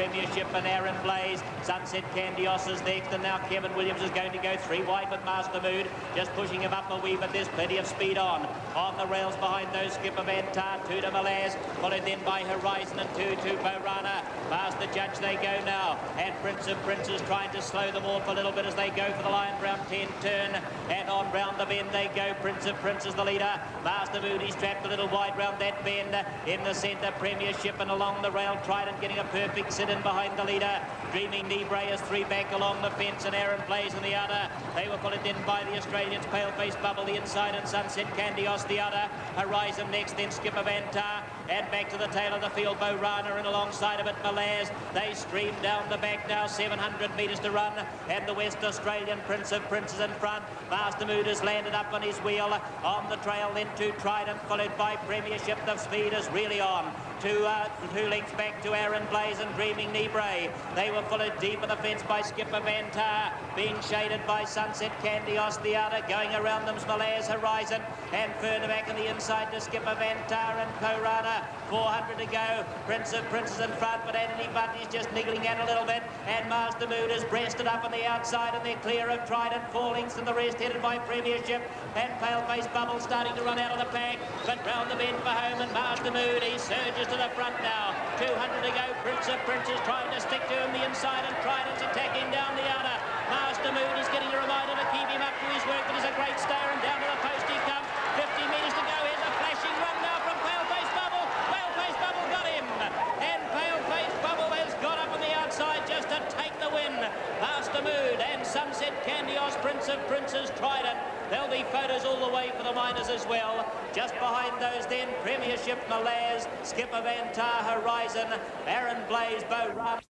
Premiership and Aaron Blaze. Sunset Candios is next, and now Kevin Williams is going to go three wide with Master Mood, just pushing him up a wee bit. There's plenty of speed on. On the rails behind those, Skipper Ventar, two to Malaz, followed then by Horizon and two to Borana. The judge they go now, and Prince of Princes trying to slow them off a little bit as they go for the line round 10 turn, and on round the bend they go. Prince of Princes the leader. Master Moody's trapped a little wide round that bend. In the centre, Premiership and along the rail, Trident getting a perfect sit-in behind the leader. Dreaming Nibre is three back along the fence, and Aaron plays in the other. They were followed in by the Australians, Paleface Bubble the inside, and Sunset Candios the other. Horizon next, then Skipper Ventar, and back to the tail of the field, Borana, and alongside of it, Malaz. They stream down the back now, 700 metres to run, and the West Australian Prince of Princes in front. Master Mood has landed up on his wheel on the trail, then two Trident, followed by Premiership. The speed is really on. Two, uh, two lengths back to Aaron Blaze and Dreaming Nibre. They were followed deep in the fence by Skipper Ventar, being shaded by Sunset Candy other. Going around them's Malaz Horizon, and further back on the inside to Skipper Ventar and Korana. 400 to go. Prince of Princes in front, but Anthony Bundy's just niggling out a little bit, and Master Mood is breasted up on the outside, and they're clear of Trident, four lengths, and the rest headed by Premiership, and Paleface Bubble starting to run out of the pack, but round the bend for home, and Master Mood, he surges to the front now. 200 to go. Prince of Princes trying to stick to him the inside, and Trident's attacking down the outer. Master Mood is getting a reminder to keep him up to his work, but he's a great stayer, and down to the post he comes. 50 metres to go. Here's a flashing run now from Paleface Bubble. Paleface Bubble got him, and Paleface Bubble has got up on the outside just to take the win. Master Mood and Candios, Prince of Princes, Trident. There'll be photos all the way for the miners as well. Just behind those then, Premiership Malaz, Skipper Ventar, Horizon, Aaron Blaze, Bo